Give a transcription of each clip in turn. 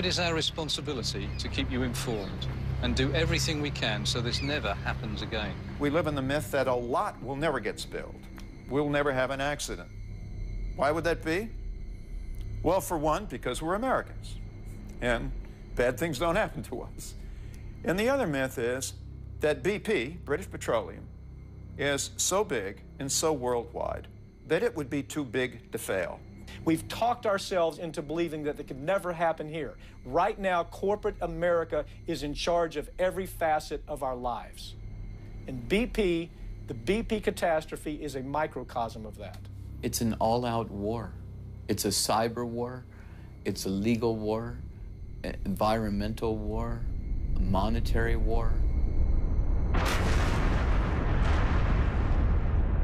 it is our responsibility to keep you informed and do everything we can so this never happens again. We live in the myth that a lot will never get spilled. We'll never have an accident. Why would that be? Well, for one, because we're Americans, and bad things don't happen to us. And the other myth is that BP, British Petroleum, is so big and so worldwide that it would be too big to fail. We've talked ourselves into believing that it could never happen here. Right now, corporate America is in charge of every facet of our lives. And BP, the BP catastrophe, is a microcosm of that. It's an all out war. It's a cyber war, it's a legal war, environmental war, a monetary war.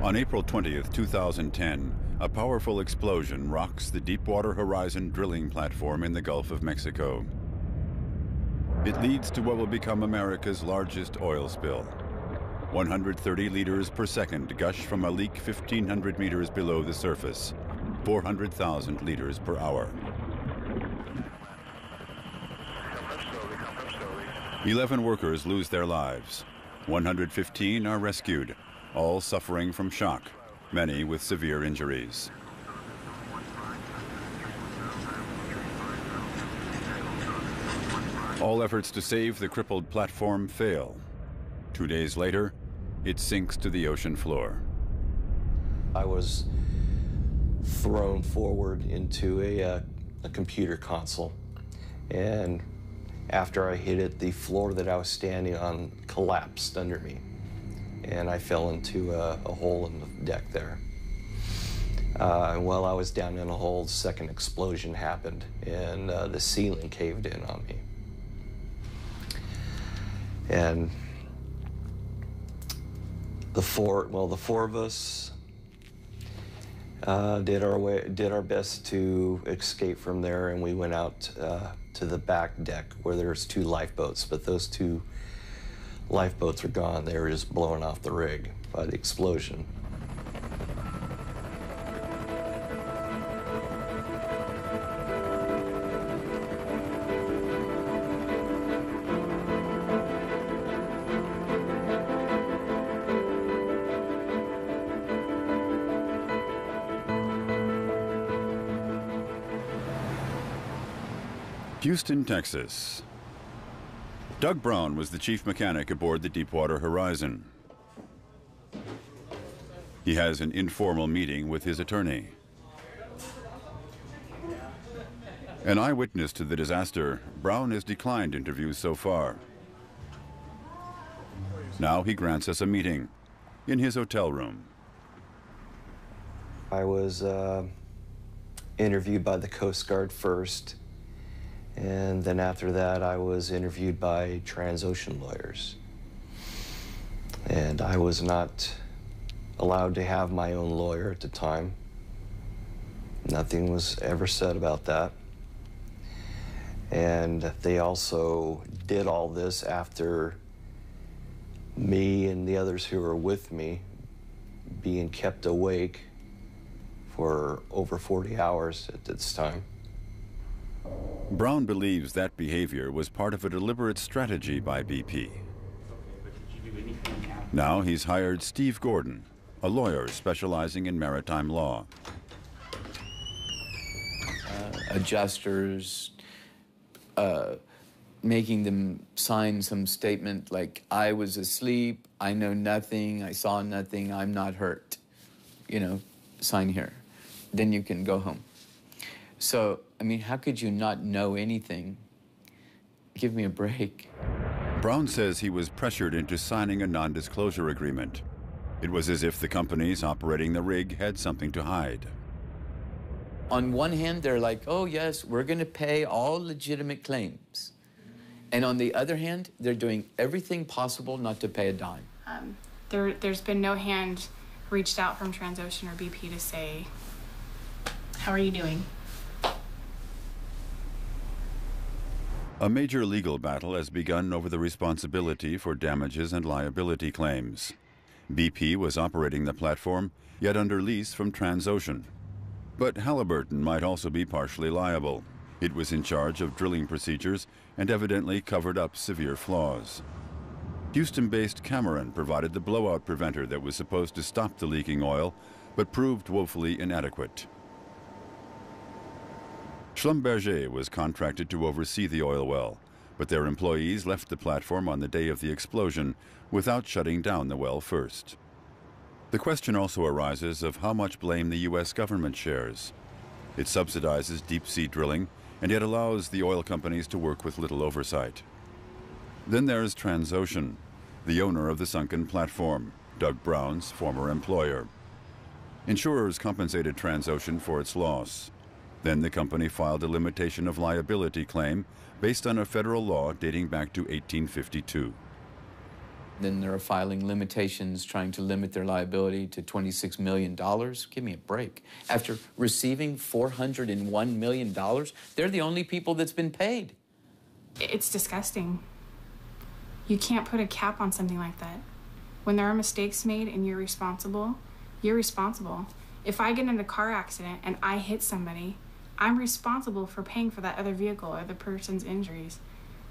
On April 20th, 2010, a powerful explosion rocks the Deepwater Horizon drilling platform in the Gulf of Mexico. It leads to what will become America's largest oil spill. 130 liters per second gush from a leak 1,500 meters below the surface, 400,000 liters per hour. 11 workers lose their lives. 115 are rescued, all suffering from shock, many with severe injuries. All efforts to save the crippled platform fail. Two days later, it sinks to the ocean floor. I was thrown forward into a, uh, a computer console. And after I hit it, the floor that I was standing on collapsed under me. And I fell into a, a hole in the deck there. Uh, and while I was down in a hole, the second explosion happened, and uh, the ceiling caved in on me. And the four, well, the four of us uh, did our way, did our best to escape from there, and we went out uh, to the back deck where there's two lifeboats, but those two lifeboats were gone. They were just blown off the rig by the explosion. Houston, Texas. Doug Brown was the chief mechanic aboard the Deepwater Horizon. He has an informal meeting with his attorney. An eyewitness to the disaster, Brown has declined interviews so far. Now he grants us a meeting in his hotel room. I was uh, interviewed by the Coast Guard first, and then after that, I was interviewed by Transocean lawyers. And I was not allowed to have my own lawyer at the time. Nothing was ever said about that. And they also did all this after me and the others who were with me being kept awake for over 40 hours at this time. Brown believes that behavior was part of a deliberate strategy by BP. Now he's hired Steve Gordon, a lawyer specializing in maritime law. Uh, adjusters, uh, making them sign some statement like, I was asleep, I know nothing, I saw nothing, I'm not hurt. You know, sign here. Then you can go home. So, I mean, how could you not know anything? Give me a break. Brown says he was pressured into signing a non disclosure agreement. It was as if the companies operating the rig had something to hide. On one hand, they're like, oh, yes, we're going to pay all legitimate claims. And on the other hand, they're doing everything possible not to pay a dime. Um, there, there's been no hand reached out from Transocean or BP to say, how are you doing? A major legal battle has begun over the responsibility for damages and liability claims. BP was operating the platform, yet under lease from Transocean. But Halliburton might also be partially liable. It was in charge of drilling procedures and evidently covered up severe flaws. Houston-based Cameron provided the blowout preventer that was supposed to stop the leaking oil, but proved woefully inadequate. Schlumberger was contracted to oversee the oil well, but their employees left the platform on the day of the explosion without shutting down the well first. The question also arises of how much blame the U.S. government shares. It subsidizes deep-sea drilling and yet allows the oil companies to work with little oversight. Then there's Transocean, the owner of the sunken platform, Doug Brown's former employer. Insurers compensated Transocean for its loss. Then the company filed a limitation of liability claim based on a federal law dating back to 1852. Then they're filing limitations trying to limit their liability to $26 million. Give me a break. After receiving $401 million, they're the only people that's been paid. It's disgusting. You can't put a cap on something like that. When there are mistakes made and you're responsible, you're responsible. If I get in a car accident and I hit somebody, I'm responsible for paying for that other vehicle or the person's injuries.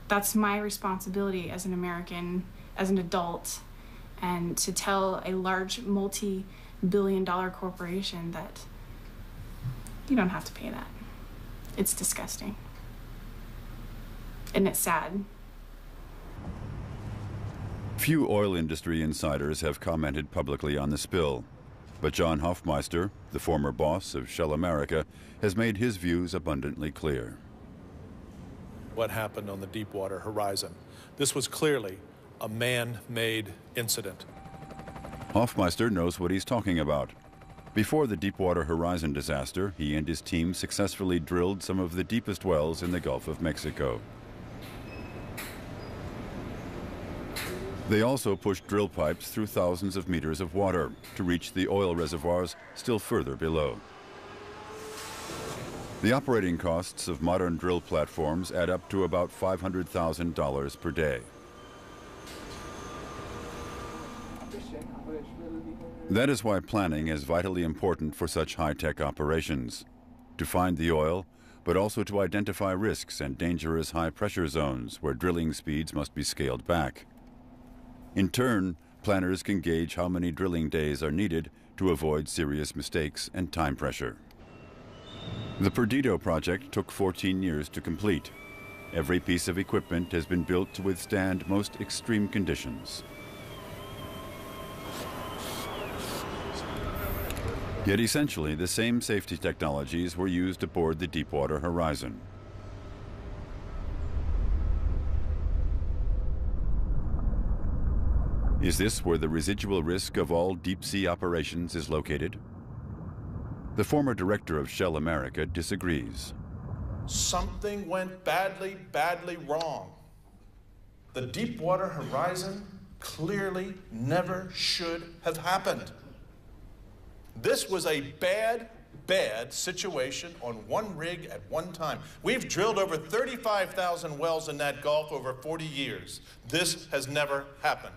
That's my responsibility as an American, as an adult, and to tell a large multi billion dollar corporation that you don't have to pay that. It's disgusting. And it's sad. Few oil industry insiders have commented publicly on the spill. But John Hofmeister, the former boss of Shell America, has made his views abundantly clear. What happened on the Deepwater Horizon? This was clearly a man-made incident. Hofmeister knows what he's talking about. Before the Deepwater Horizon disaster, he and his team successfully drilled some of the deepest wells in the Gulf of Mexico. They also pushed drill pipes through thousands of meters of water to reach the oil reservoirs still further below. The operating costs of modern drill platforms add up to about $500,000 per day. That is why planning is vitally important for such high-tech operations. To find the oil, but also to identify risks and dangerous high-pressure zones where drilling speeds must be scaled back. In turn, planners can gauge how many drilling days are needed to avoid serious mistakes and time pressure. The Perdido project took 14 years to complete. Every piece of equipment has been built to withstand most extreme conditions. Yet essentially, the same safety technologies were used aboard the Deepwater Horizon. Is this where the residual risk of all deep-sea operations is located? The former director of Shell America disagrees. Something went badly, badly wrong. The Deepwater Horizon clearly never should have happened. This was a bad, bad situation on one rig at one time. We've drilled over 35,000 wells in that Gulf over 40 years. This has never happened.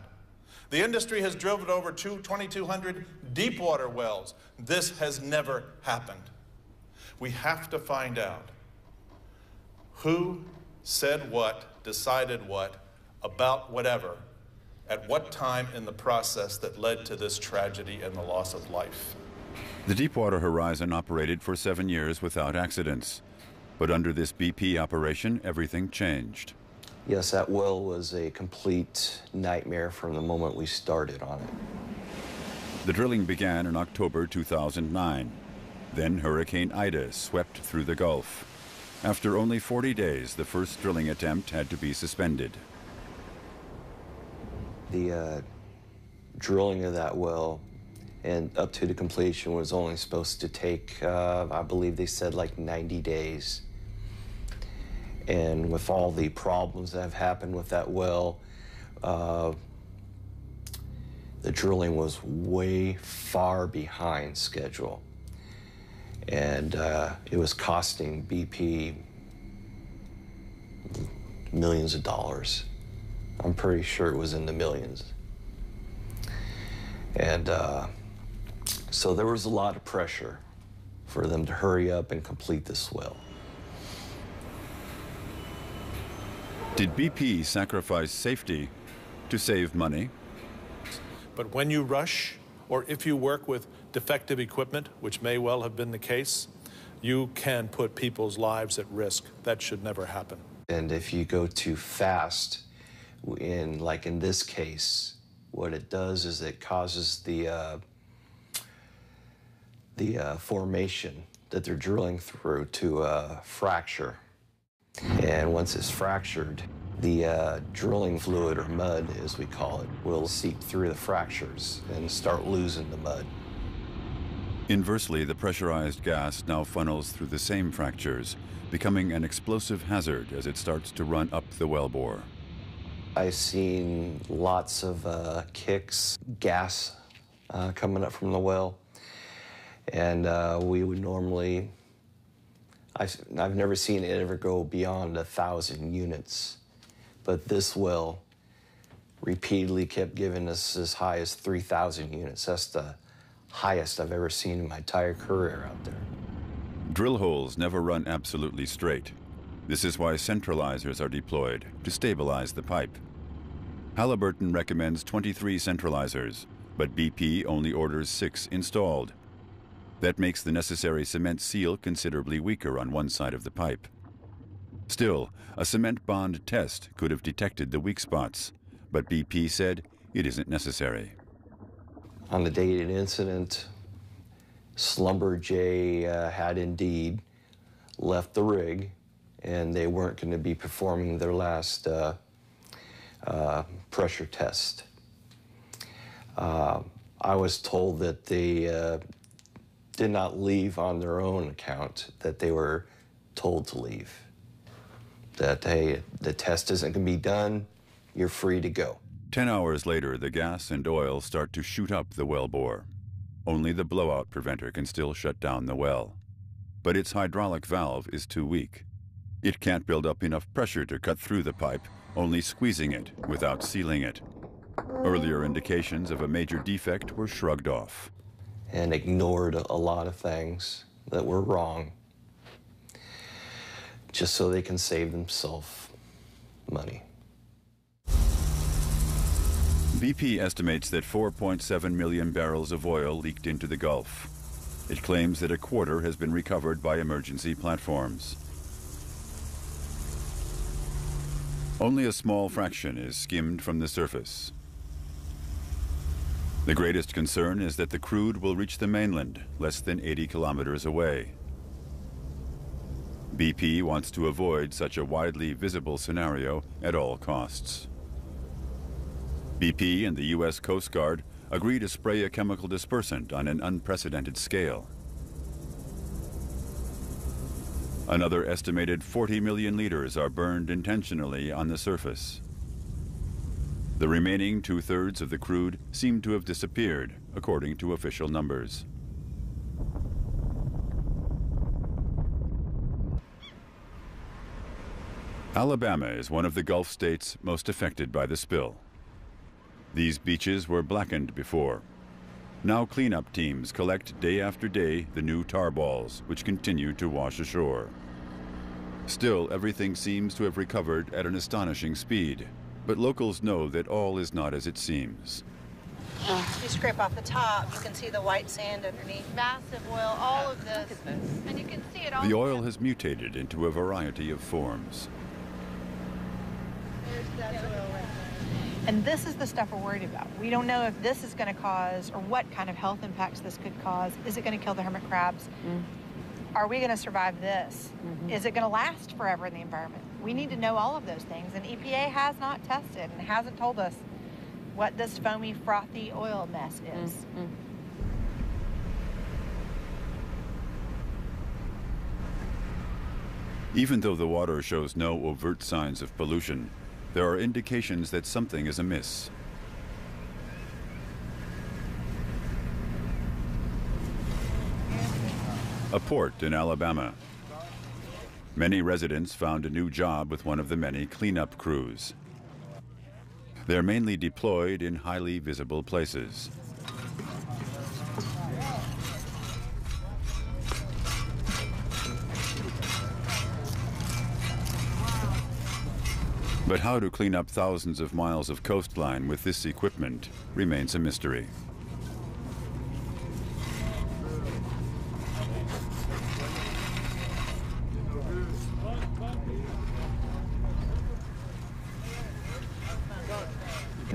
The industry has drilled over 2,200 deep water wells. This has never happened. We have to find out who said what, decided what, about whatever, at what time in the process that led to this tragedy and the loss of life. The Deepwater Horizon operated for seven years without accidents. But under this BP operation, everything changed. Yes, that well was a complete nightmare from the moment we started on it. The drilling began in October 2009. Then Hurricane Ida swept through the Gulf. After only 40 days, the first drilling attempt had to be suspended. The uh, drilling of that well and up to the completion was only supposed to take, uh, I believe they said like 90 days. And with all the problems that have happened with that well, uh, the drilling was way far behind schedule. And uh, it was costing BP millions of dollars. I'm pretty sure it was in the millions. And uh, so there was a lot of pressure for them to hurry up and complete this well. Did BP sacrifice safety to save money? But when you rush, or if you work with defective equipment, which may well have been the case, you can put people's lives at risk. That should never happen. And if you go too fast, in like in this case, what it does is it causes the uh, the uh, formation that they're drilling through to uh, fracture. And once it's fractured, the uh, drilling fluid, or mud as we call it, will seep through the fractures and start losing the mud. Inversely, the pressurized gas now funnels through the same fractures, becoming an explosive hazard as it starts to run up the wellbore. I've seen lots of uh, kicks, gas uh, coming up from the well, and uh, we would normally, I've, I've never seen it ever go beyond a thousand units, but this well repeatedly kept giving us as high as 3,000 units. That's the highest I've ever seen in my entire career out there. Drill holes never run absolutely straight. This is why centralizers are deployed to stabilize the pipe. Halliburton recommends 23 centralizers, but BP only orders six installed. That makes the necessary cement seal considerably weaker on one side of the pipe. Still, a cement bond test could have detected the weak spots, but BP said it isn't necessary. On the date of the incident, Schlumberger uh, had indeed left the rig, and they weren't going to be performing their last uh, uh, pressure test. Uh, I was told that the uh, did not leave on their own account, that they were told to leave. That, hey, the test isn't going to be done, you're free to go. Ten hours later, the gas and oil start to shoot up the well bore. Only the blowout preventer can still shut down the well. But its hydraulic valve is too weak. It can't build up enough pressure to cut through the pipe, only squeezing it without sealing it. Earlier indications of a major defect were shrugged off. And ignored a lot of things that were wrong just so they can save themselves money. BP estimates that 4.7 million barrels of oil leaked into the Gulf. It claims that a quarter has been recovered by emergency platforms. Only a small fraction is skimmed from the surface. The greatest concern is that the crude will reach the mainland, less than 80 kilometers away. BP wants to avoid such a widely visible scenario at all costs. BP and the U.S. Coast Guard agree to spray a chemical dispersant on an unprecedented scale. Another estimated 40 million liters are burned intentionally on the surface. The remaining two-thirds of the crude seem to have disappeared, according to official numbers. Alabama is one of the Gulf states most affected by the spill. These beaches were blackened before. Now cleanup teams collect day after day the new tar balls, which continue to wash ashore. Still, everything seems to have recovered at an astonishing speed. But locals know that all is not as it seems. You scrape off the top, you can see the white sand underneath. Massive oil, all of this. And you can see it all. The oil has mutated into a variety of forms. And this is the stuff we're worried about. We don't know if this is going to cause or what kind of health impacts this could cause. Is it going to kill the hermit crabs? Mm. Are we going to survive this? Mm-hmm. Is it going to last forever in the environment? We need to know all of those things. And EPA has not tested and hasn't told us what this foamy, frothy oil mess is. Mm-hmm. Even though the water shows no overt signs of pollution, there are indications that something is amiss. A port in Alabama. Many residents found a new job with one of the many cleanup crews. They're mainly deployed in highly visible places. But how to clean up thousands of miles of coastline with this equipment remains a mystery.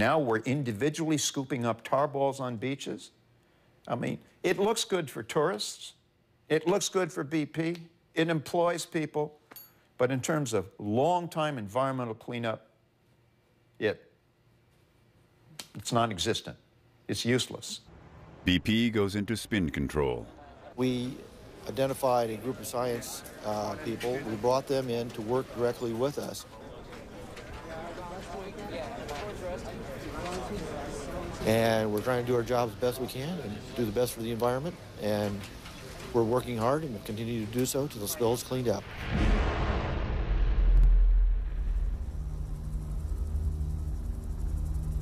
Now we're individually scooping up tar balls on beaches. I mean, it looks good for tourists. It looks good for BP. It employs people. But in terms of long-time environmental cleanup, it, it's non-existent. It's useless. BP goes into spin control. We identified a group of science uh, people. We brought them in to work directly with us. And we're trying to do our job as best we can and do the best for the environment. And we're working hard and we'll continue to do so until the spill is cleaned up.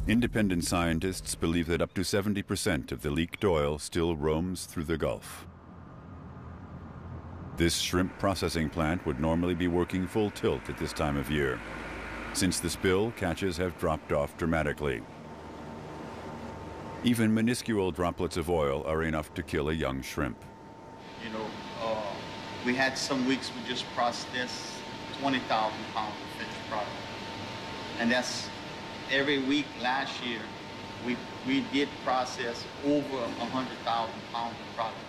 Independent scientists believe that up to 70% of the leaked oil still roams through the Gulf. This shrimp processing plant would normally be working full tilt at this time of year. Since the spill, catches have dropped off dramatically. Even minuscule droplets of oil are enough to kill a young shrimp. You know, uh, we had some weeks we just processed 20,000 pounds of fish product. And that's every week last year, we, we did process over 100,000 pounds of product.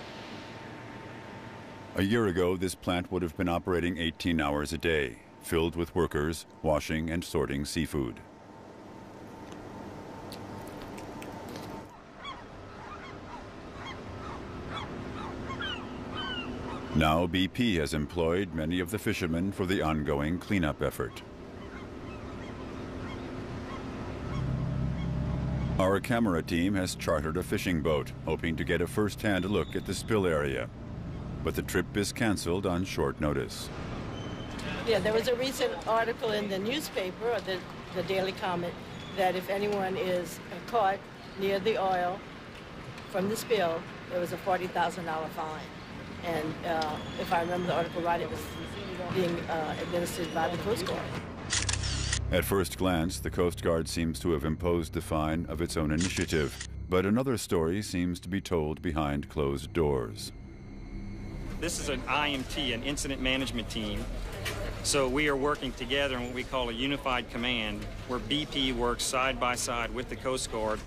A year ago, this plant would have been operating 18 hours a day, filled with workers washing and sorting seafood. Now BP has employed many of the fishermen for the ongoing cleanup effort. Our camera team has chartered a fishing boat, hoping to get a first-hand look at the spill area. But the trip is canceled on short notice. Yeah, there was a recent article in the newspaper, or the, the Daily Comet, that if anyone is caught near the oil from the spill, there was a $40,000 fine. And uh, if I remember the article right, it was being uh, administered by the Coast Guard. At first glance, the Coast Guard seems to have imposed the fine of its own initiative, but another story seems to be told behind closed doors. This is an IMT, an incident management team. So we are working together in what we call a unified command, where BP works side by side with the Coast Guard.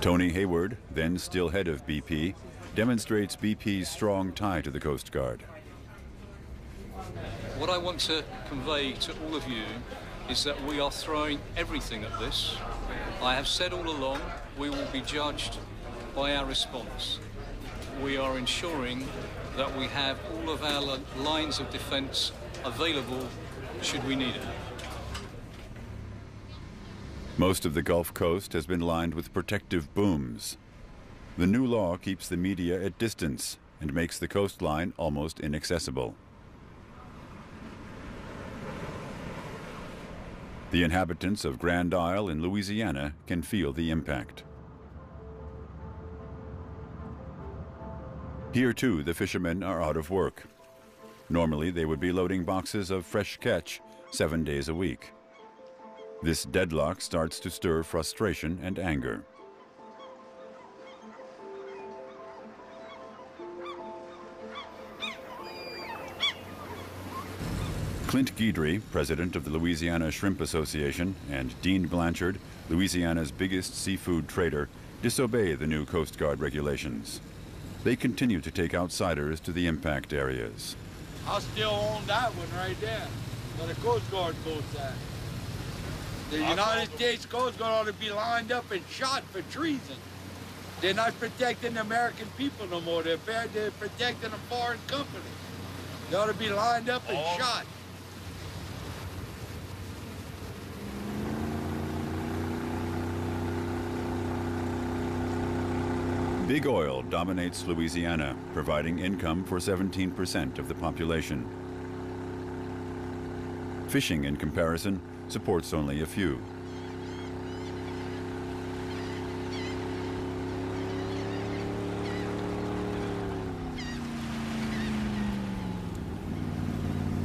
Tony Hayward, then still head of BP, demonstrates BP's strong tie to the Coast Guard. What I want to convey to all of you is that we are throwing everything at this. I have said all along, we will be judged by our response. We are ensuring that we have all of our lines of defence available should we need it. Most of the Gulf Coast has been lined with protective booms. The new law keeps the media at distance and makes the coastline almost inaccessible. The inhabitants of Grand Isle in Louisiana can feel the impact. Here too, the fishermen are out of work. Normally, they would be loading boxes of fresh catch seven days a week. This deadlock starts to stir frustration and anger. Clint Guidry, president of the Louisiana Shrimp Association, and Dean Blanchard, Louisiana's biggest seafood trader, disobey the new Coast Guard regulations. They continue to take outsiders to the impact areas. I still own that one right there, where the Coast Guard boat's at. The United States Coast Guard ought to be lined up and shot for treason. They're not protecting the American people no more. They're, they're protecting a foreign company. They ought to be lined up and oh. shot. Big oil dominates Louisiana, providing income for 17% of the population. Fishing, in comparison, supports only a few.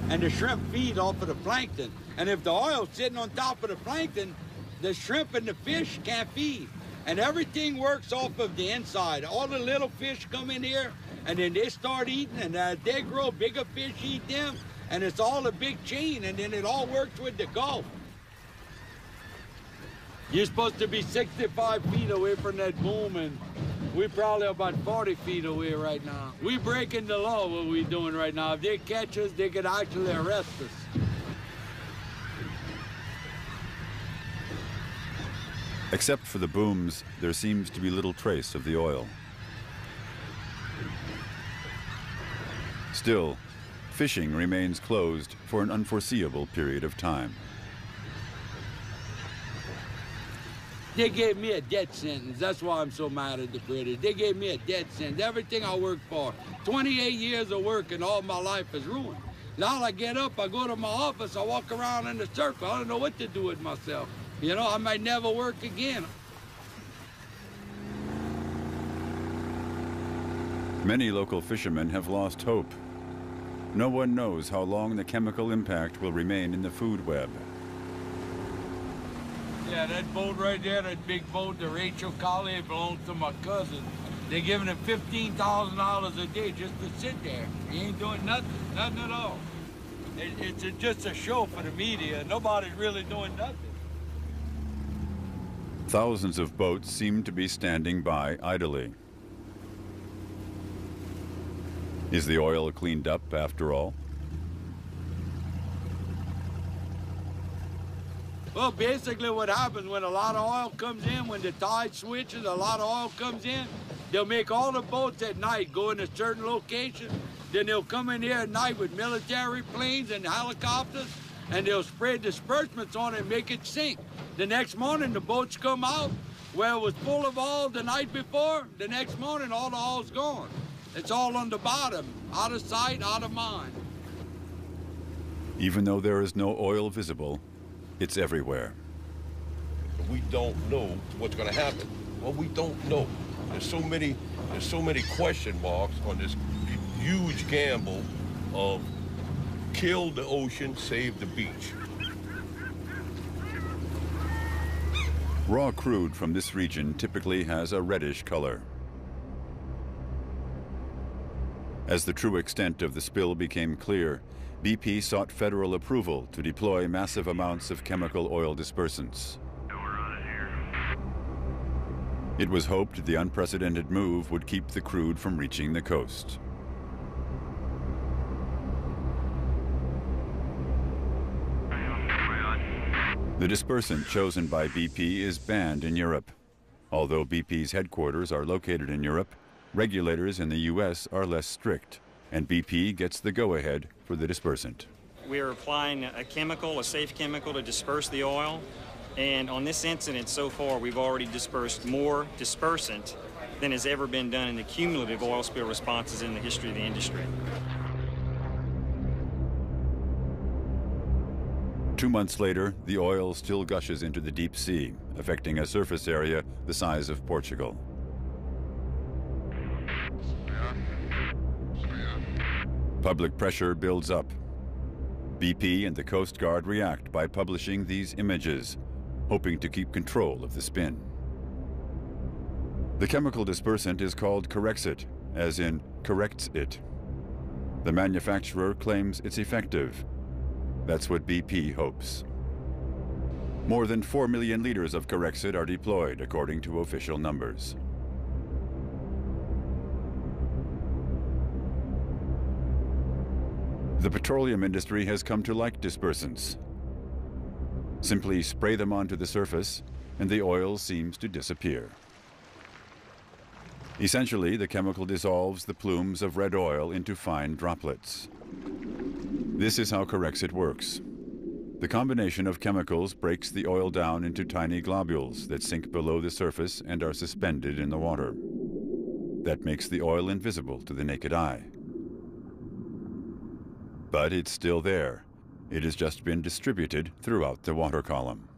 and the shrimp feed off of the plankton. And if the oil's sitting on top of the plankton, the shrimp and the fish can't feed. And everything works off of the inside. All the little fish come in here, and then they start eating, and as they grow, bigger fish eat them, and it's all a big chain, and then it all works with the Gulf. You're supposed to be 65 feet away from that boom, and we're probably about 40 feet away right now. We're breaking the law, what we're doing right now. If they catch us, they could actually arrest us. Except for the booms, there seems to be little trace of the oil. Still, fishing remains closed for an unforeseeable period of time. They gave me a death sentence. That's why I'm so mad at the British. They gave me a death sentence. Everything I worked for, 28 years of work and all my life is ruined. Now I get up, I go to my office, I walk around in a circle. I don't know what to do with myself. You know, I might never work again. Many local fishermen have lost hope. No one knows how long the chemical impact will remain in the food web. Yeah, that boat right there, that big boat, the Rachel Colley, it belongs to my cousin. They're giving him $15,000 a day just to sit there. He ain't doing nothing, nothing at all. It, it's a, just a show for the media. Nobody's really doing nothing. Thousands of boats seem to be standing by idly. Is the oil cleaned up after all? Well, basically what happens when a lot of oil comes in, when the tide switches, a lot of oil comes in, they'll make all the boats at night go in a certain location. Then they'll come in here at night with military planes and helicopters, and they'll spread disbursements on it and make it sink. The next morning, the boats come out where it was full of oil the night before. The next morning, all the oil's gone. It's all on the bottom, out of sight, out of mind. Even though there is no oil visible, it's everywhere. We don't know what's going to happen. Well, we don't know. There's so many, there's so many question marks on this huge gamble of kill the ocean, save the beach. Raw crude from this region typically has a reddish color. As the true extent of the spill became clear, BP sought federal approval to deploy massive amounts of chemical oil dispersants. It was hoped the unprecedented move would keep the crude from reaching the coast. The dispersant chosen by BP is banned in Europe. Although BP's headquarters are located in Europe, regulators in the U.S. are less strict, and BP gets the go-ahead for the dispersant. We are applying a chemical, a safe chemical, to disperse the oil. And on this incident so far, we've already dispersed more dispersant than has ever been done in the cumulative oil spill responses in the history of the industry. Two months later, the oil still gushes into the deep sea, affecting a surface area the size of Portugal. Public pressure builds up. BP and the Coast Guard react by publishing these images, hoping to keep control of the spin. The chemical dispersant is called Corexit, as in corrects it. The manufacturer claims it's effective. That's what BP hopes. More than 4 million liters of Corexit are deployed, according to official numbers. The petroleum industry has come to like dispersants. Simply spray them onto the surface, and the oil seems to disappear. Essentially, the chemical dissolves the plumes of red oil into fine droplets. This is how Corexit works. The combination of chemicals breaks the oil down into tiny globules that sink below the surface and are suspended in the water. That makes the oil invisible to the naked eye. But it's still there. It has just been distributed throughout the water column.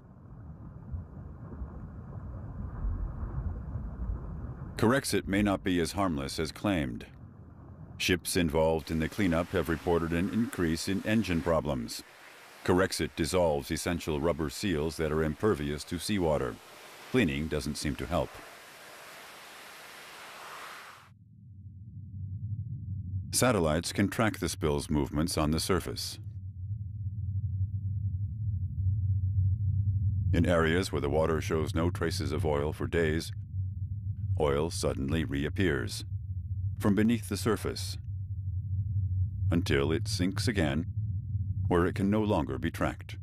Corexit may not be as harmless as claimed. Ships involved in the cleanup have reported an increase in engine problems. Corexit dissolves essential rubber seals that are impervious to seawater. Cleaning doesn't seem to help. Satellites can track the spill's movements on the surface. In areas where the water shows no traces of oil for days, oil suddenly reappears from beneath the surface until it sinks again where it can no longer be tracked.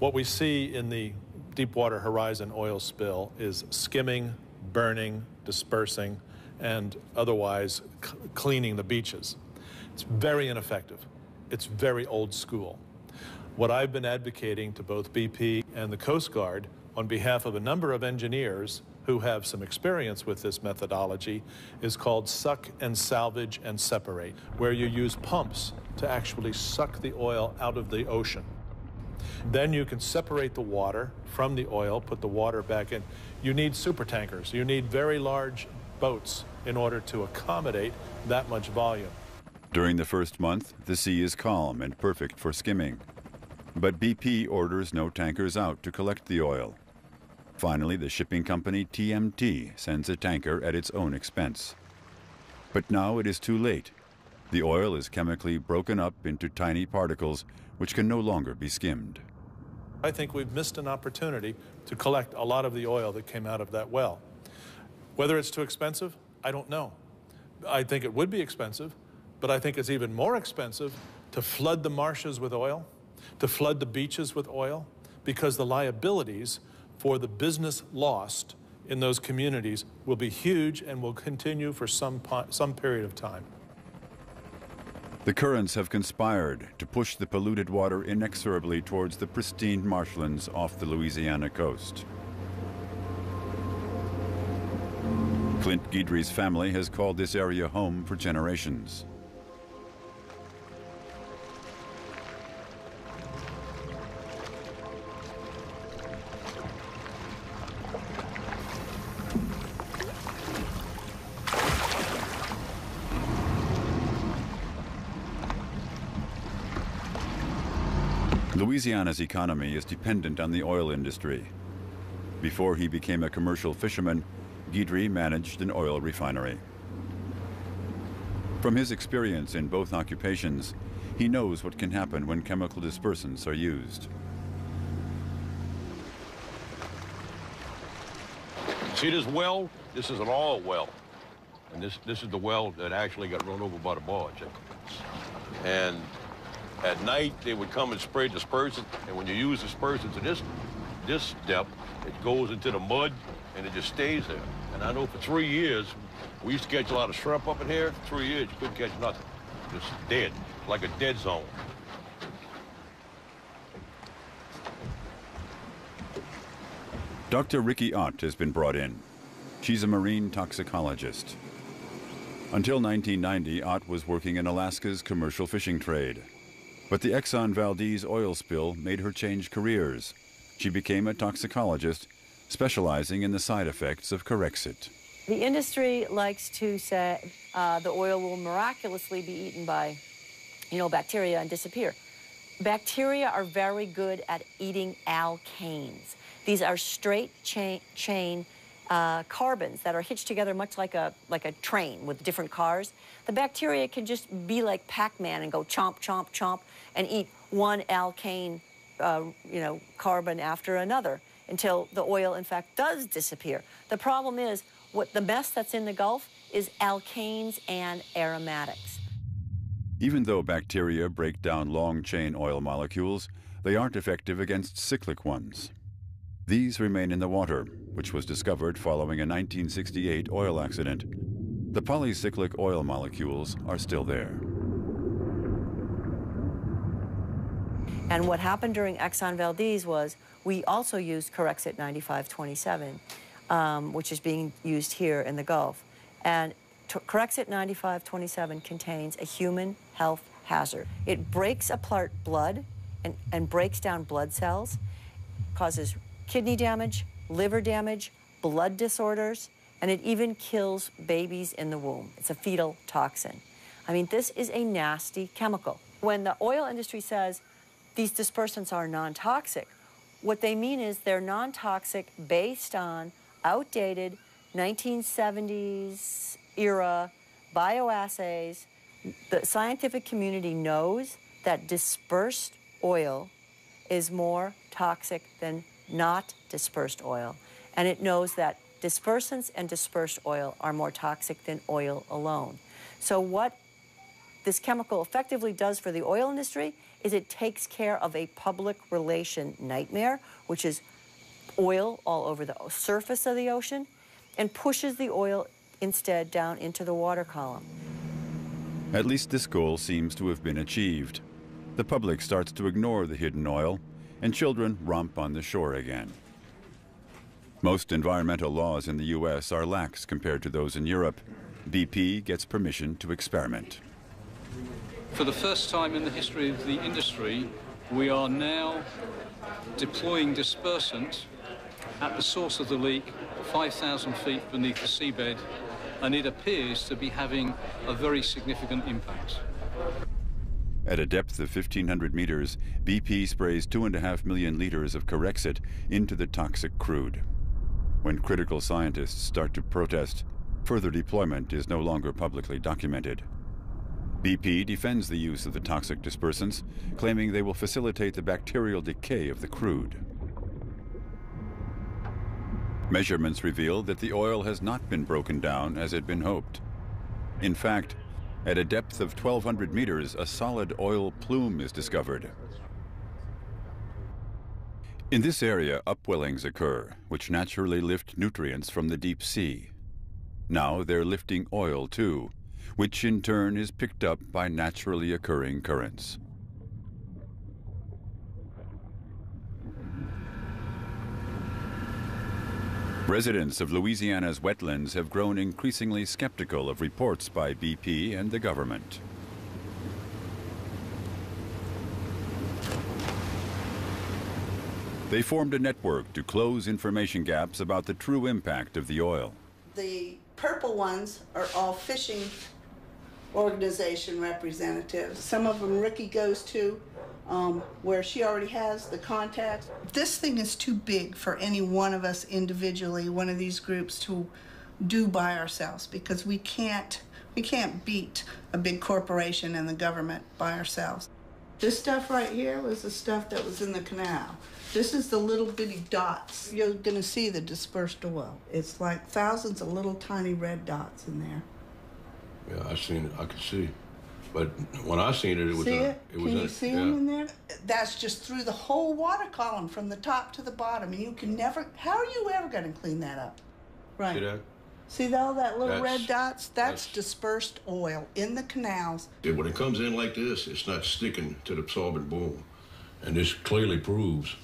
What we see in the Deepwater Horizon oil spill is skimming, burning, dispersing, and otherwise cleaning the beaches. It's very ineffective. It's very old school. What I've been advocating to both BP and the Coast Guard on behalf of a number of engineers who have some experience with this methodology is called suck and salvage and separate, where you use pumps to actually suck the oil out of the ocean. Then you can separate the water from the oil, put the water back in. You need super tankers. You need very large boats in order to accommodate that much volume. During the first month, the sea is calm and perfect for skimming. But BP orders no tankers out to collect the oil. Finally, the shipping company TMT sends a tanker at its own expense. But now it is too late. The oil is chemically broken up into tiny particles which can no longer be skimmed. I think we've missed an opportunity to collect a lot of the oil that came out of that well. Whether it's too expensive, I don't know. I think it would be expensive, but I think it's even more expensive to flood the marshes with oil, to flood the beaches with oil, because the liabilities for the business lost in those communities will be huge and will continue for some, some period of time. The currents have conspired to push the polluted water inexorably towards the pristine marshlands off the Louisiana coast. Clint Guidry's family has called this area home for generations. Louisiana's economy is dependent on the oil industry. Before he became a commercial fisherman, Guidry managed an oil refinery. From his experience in both occupations, he knows what can happen when chemical dispersants are used. See this well? This is an oil well. And this, this is the well that actually got run over by the barge. And at night, they would come and spray dispersant, and when you use dispersant to this, this depth, it goes into the mud, and it just stays there. And I know for three years, we used to catch a lot of shrimp up in here. Three years, you couldn't catch nothing. Just dead, like a dead zone. Dr. Riki Ott has been brought in. She's a marine toxicologist. Until 1990, Ott was working in Alaska's commercial fishing trade. But the Exxon Valdez oil spill made her change careers. She became a toxicologist, specializing in the side effects of Corexit. The industry likes to say uh, the oil will miraculously be eaten by, you know, bacteria and disappear. Bacteria are very good at eating alkanes. These are straight chain, chain uh, carbons that are hitched together much like a, like a train with different cars. The bacteria can just be like Pac-Man and go chomp, chomp, chomp and eat one alkane, uh, you know, carbon after another until the oil, in fact, does disappear. The problem is what the mess that's in the Gulf is alkanes and aromatics. Even though bacteria break down long-chain oil molecules, they aren't effective against cyclic ones. These remain in the water, which was discovered following a 1968 oil accident. The polycyclic oil molecules are still there. And what happened during Exxon Valdez was we also used Corexit 9527, um, which is being used here in the Gulf. And Corexit 9527 contains a human health hazard. It breaks apart blood and, and breaks down blood cells, causes kidney damage, liver damage, blood disorders, and it even kills babies in the womb. It's a fetal toxin. I mean, this is a nasty chemical. When the oil industry says these dispersants are non toxic, what they mean is they're non toxic based on outdated 1970s era bioassays. The scientific community knows that dispersed oil is more toxic than not dispersed oil. And it knows that dispersants and dispersed oil are more toxic than oil alone. So, what this chemical effectively does for the oil industry is it takes care of a public relation nightmare, which is oil all over the surface of the ocean, and pushes the oil instead down into the water column. At least this goal seems to have been achieved. The public starts to ignore the hidden oil, and children romp on the shore again. Most environmental laws in the U.S. are lax compared to those in Europe. BP gets permission to experiment. For the first time in the history of the industry, we are now deploying dispersant at the source of the leak, 5,000 feet beneath the seabed, and it appears to be having a very significant impact. At a depth of 1,500 meters, BP sprays 2.5 million liters of Corexit into the toxic crude. When critical scientists start to protest, further deployment is no longer publicly documented. BP defends the use of the toxic dispersants, claiming they will facilitate the bacterial decay of the crude. Measurements reveal that the oil has not been broken down as had been hoped. In fact, at a depth of 1,200 meters, a solid oil plume is discovered. In this area, upwellings occur, which naturally lift nutrients from the deep sea. Now they're lifting oil too, which in turn is picked up by naturally occurring currents. Residents of Louisiana's wetlands have grown increasingly skeptical of reports by BP and the government. They formed a network to close information gaps about the true impact of the oil. The purple ones are all fishing organization representatives. Some of them Riki goes to, um, where she already has the contacts. This thing is too big for any one of us individually, one of these groups, to do by ourselves because we can't we can't beat a big corporation and the government by ourselves. This stuff right here was the stuff that was in the canal. This is the little bitty dots. You're gonna see the dispersed oil. It's like thousands of little tiny red dots in there. Yeah, I seen it. I could see. But when I seen it, it was see in a, it? it was can you a- see yeah. them in there? That's just through the whole water column from the top to the bottom, and you can never. How are you ever going to clean that up? Right. See that? See all that little That's- red dots? That's, dispersed oil in the canals. When it comes in like this, it's not sticking to the absorbent boom. And this clearly proves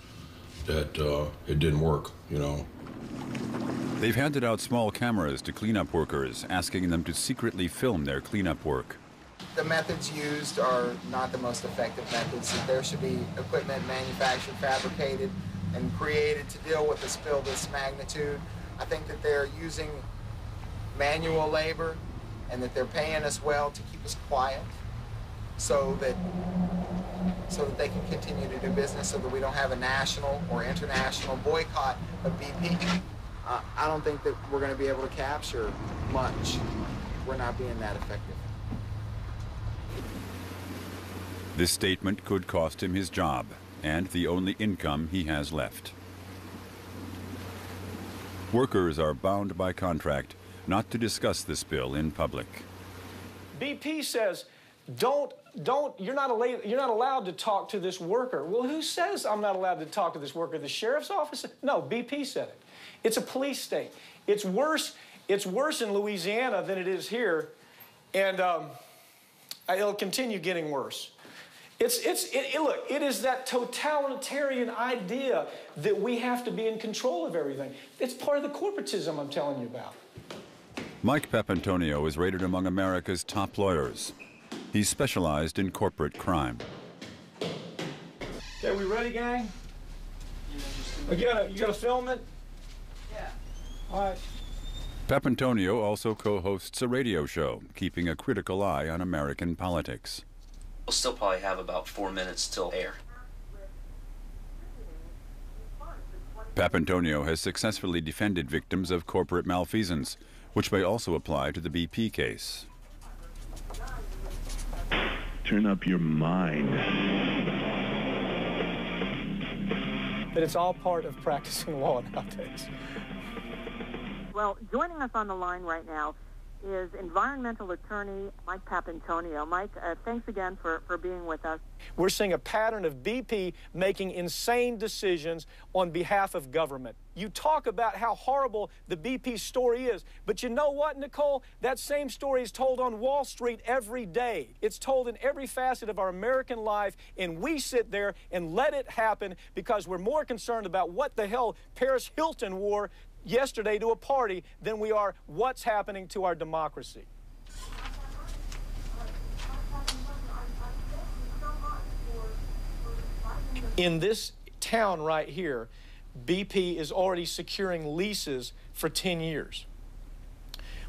that uh, it didn't work, you know. They've handed out small cameras to cleanup workers, asking them to secretly film their cleanup work. The methods used are not the most effective methods. There should be equipment manufactured, fabricated, and created to deal with a spill this magnitude. I think that they're using manual labor and that they're paying us well to keep us quiet so that so that they can continue to do business so that we don't have a national or international boycott of BP. Uh, I don't think that we're going to be able to capture much. We're not being that effective. This statement could cost him his job and the only income he has left. Workers are bound by contract not to discuss this bill in public. BP says, don't, don't, you're not, allowed, you're not allowed to talk to this worker. Well, who says I'm not allowed to talk to this worker? The sheriff's office? No, BP said it. It's a police state. It's worse, it's worse in Louisiana than it is here, and um, it'll continue getting worse. It's, it's, it, it- look, it is that totalitarian idea that we have to be in control of everything. It's part of the corporatism I'm telling you about. Mike Papantonio is rated among America's top lawyers. He's specialized in corporate crime. Okay, we ready, gang? You gotta, you gotta film it? Yeah. All right. Papantonio also co-hosts a radio show, keeping a critical eye on American politics. We'll still probably have about four minutes till air. Papantonio has successfully defended victims of corporate malfeasance, which may also apply to the BP case. Turn up your mind. But it's all part of practicing law nowadays. Well, joining us on the line right now is environmental attorney Mike Papantonio. Mike, uh, thanks again for, for being with us. We're seeing a pattern of BP making insane decisions on behalf of government. You talk about how horrible the BP story is, but you know what, Nicole? That same story is told on Wall Street every day. It's told in every facet of our American life, and we sit there and let it happen because we're more concerned about what the hell Paris Hilton wore yesterday to a party than we are what's happening to our democracy. In this town right here, BP is already securing leases for 10 years,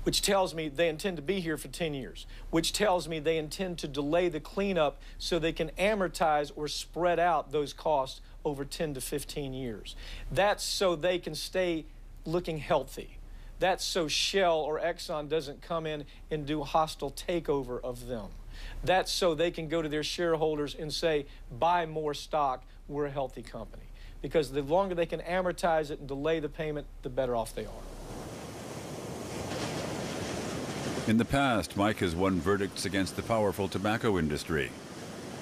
which tells me they intend to be here for 10 years, which tells me they intend to delay the cleanup so they can amortize or spread out those costs over 10 to 15 years. That's so they can stay looking healthy. That's so Shell or Exxon doesn't come in and do hostile takeover of them. That's so they can go to their shareholders and say, buy more stock, we're a healthy company. Because the longer they can amortize it and delay the payment, the better off they are. In the past, Mike has won verdicts against the powerful tobacco industry.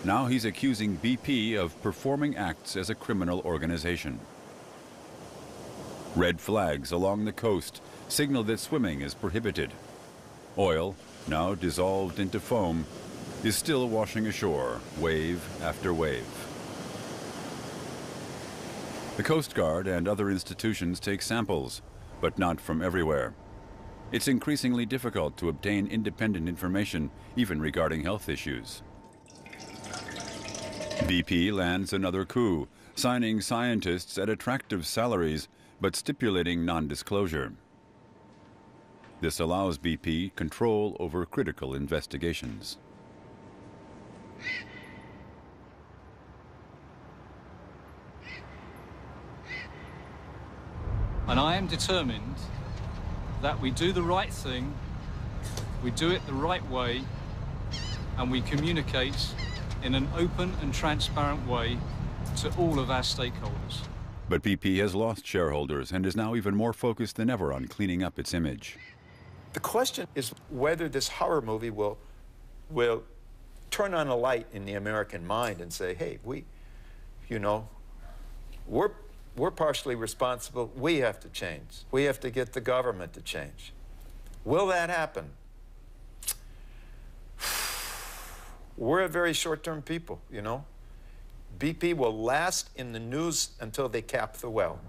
Now he's accusing BP of performing acts as a criminal organization. Red flags along the coast signal that swimming is prohibited. Oil, now dissolved into foam, is still washing ashore, wave after wave. The Coast Guard and other institutions take samples, but not from everywhere. It's increasingly difficult to obtain independent information, even regarding health issues. BP lands another coup, signing scientists at attractive salaries but stipulating non-disclosure. This allows BP control over critical investigations. And I am determined that we do the right thing, we do it the right way, and we communicate in an open and transparent way to all of our stakeholders. But BP has lost shareholders and is now even more focused than ever on cleaning up its image. The question is whether this horror movie will, will turn on a light in the American mind and say, hey, we, you know, we're, we're partially responsible. We have to change. We have to get the government to change. Will that happen? We're a very short-term people, you know. BP will last in the news until they cap the well.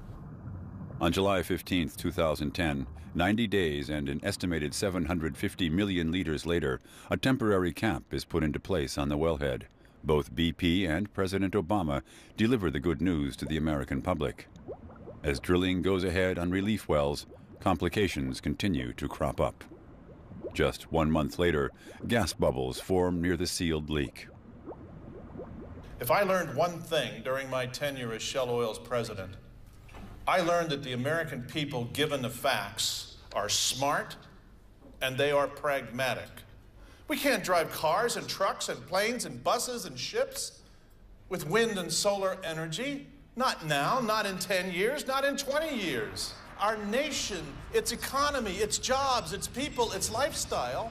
On July 15, 2010, 90 days and an estimated 750 million liters later, a temporary cap is put into place on the wellhead. Both BP and President Obama deliver the good news to the American public. As drilling goes ahead on relief wells, complications continue to crop up. Just one month later, gas bubbles form near the sealed leak. If I learned one thing during my tenure as Shell Oil's president, I learned that the American people, given the facts, are smart and they are pragmatic. We can't drive cars and trucks and planes and buses and ships with wind and solar energy. Not now, not in 10 years, not in 20 years. Our nation, its economy, its jobs, its people, its lifestyle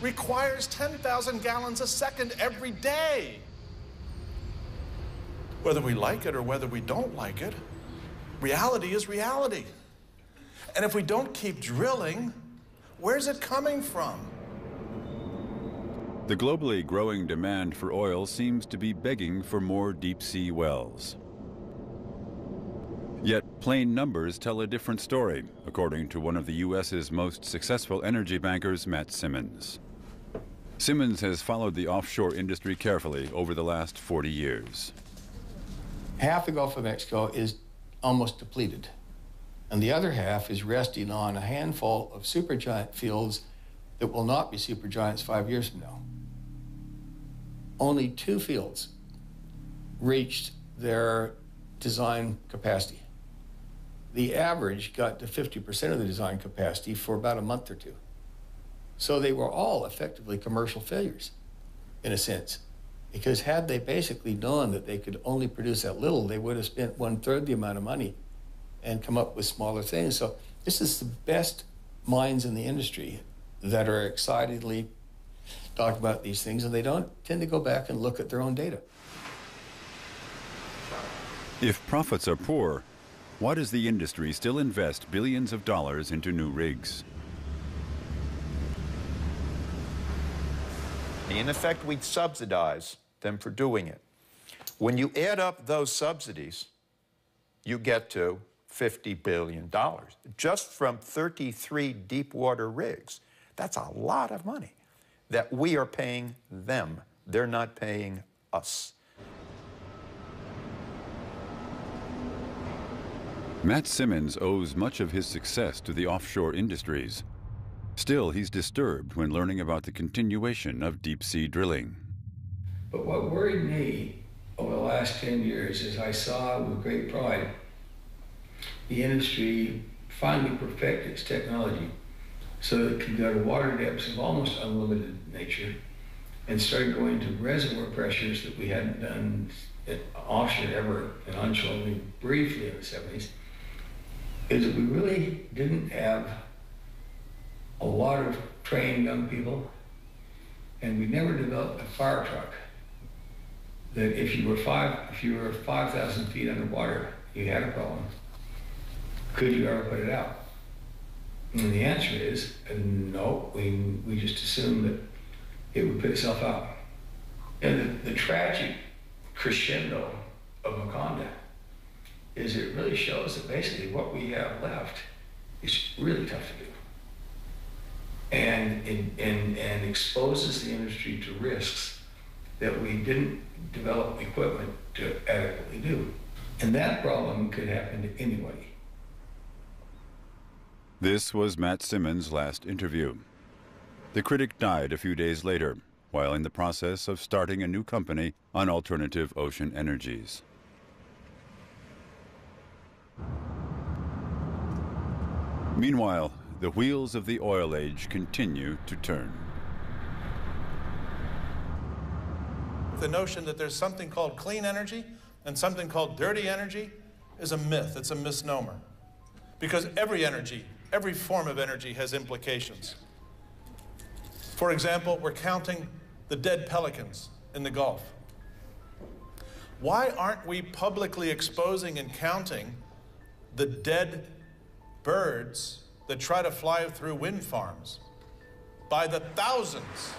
requires 10,000 gallons a second every day. Whether we like it or whether we don't like it, reality is reality. And if we don't keep drilling, where's it coming from? The globally growing demand for oil seems to be begging for more deep sea wells. Yet plain numbers tell a different story, according to one of the U.S.'s most successful energy bankers, Matt Simmons. Simmons has followed the offshore industry carefully over the last 40 years half the Gulf of Mexico is almost depleted. And the other half is resting on a handful of supergiant fields that will not be supergiants five years from now. Only two fields reached their design capacity. The average got to 50% of the design capacity for about a month or two. So they were all effectively commercial failures, in a sense. Because had they basically known that they could only produce that little, they would have spent one third the amount of money and come up with smaller things. So this is the best minds in the industry that are excitedly talking about these things, and they don't tend to go back and look at their own data. If profits are poor, why does the industry still invest billions of dollars into new rigs? In effect, we subsidize them for doing it. When you add up those subsidies, you get to $50 billion just from 33 deep water rigs. That's a lot of money that we are paying them. They're not paying us. Matt Simmons owes much of his success to the offshore industries. Still, he's disturbed when learning about the continuation of deep sea drilling. But what worried me over the last 10 years is I saw with great pride the industry finally perfect its technology so that it can go to water depths of almost unlimited nature and start going to reservoir pressures that we hadn't done offshore ever and onshore only briefly in the 70s is that we really didn't have a lot of trained young people, and we never developed a fire truck that if you were five, if you were 5,000 feet underwater, you had a problem. Could you ever put it out? And the answer is no. We, we just assumed that it would put itself out. And the, the tragic crescendo of Macondo is it really shows that basically what we have left is really tough to do. And, and, and exposes the industry to risks that we didn't develop equipment to adequately do. And that problem could happen to anybody. This was Matt Simmons' last interview. The critic died a few days later while in the process of starting a new company on alternative ocean energies. Meanwhile, the wheels of the oil age continue to turn. The notion that there's something called clean energy and something called dirty energy is a myth, it's a misnomer. Because every energy, every form of energy has implications. For example, we're counting the dead pelicans in the Gulf. Why aren't we publicly exposing and counting the dead birds that try to fly through wind farms by the thousands.